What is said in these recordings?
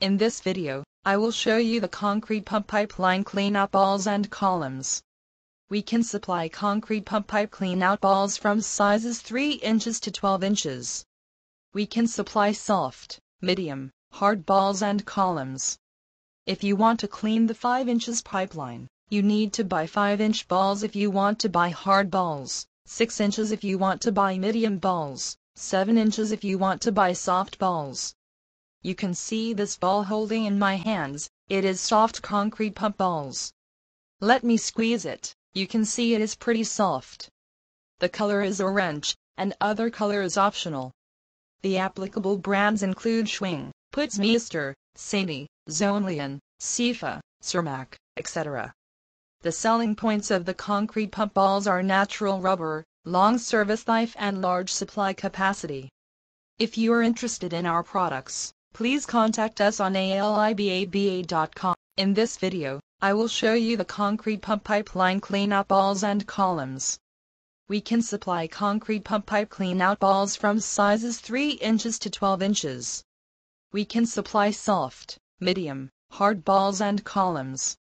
In this video, I will show you the concrete pump pipeline cleanout balls and columns. We can supply concrete pump pipe cleanout balls from sizes 3 inches to 12 inches. We can supply soft, medium, hard balls and columns. If you want to clean the 5 inches pipeline, you need to buy 5 inch balls if you want to buy hard balls, 6 inches if you want to buy medium balls, 7 inches if you want to buy soft balls. You can see this ball holding in my hands, it is soft concrete pump balls. Let me squeeze it, you can see it is pretty soft. The color is orange, and other color is optional. The applicable brands include Schwing, Putzmeister, Sany, Zoomlion, CIFA, Cermak, etc. The selling points of the concrete pump balls are natural rubber, long service life and large supply capacity. If you are interested in our products, please contact us on alibaba.com. In this video, I will show you the concrete pump pipeline cleanout balls and columns. We can supply concrete pump pipe cleanout balls from sizes 3 inches to 12 inches. We can supply soft, medium, hard balls and columns.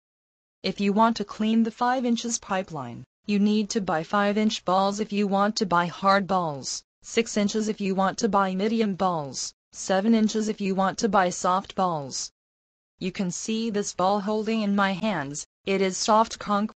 If you want to clean the 5 inches pipeline, you need to buy 5 inch balls if you want to buy hard balls, 6 inches if you want to buy medium balls, 7 inches if you want to buy soft balls. You can see this ball holding in my hands, it is soft concrete.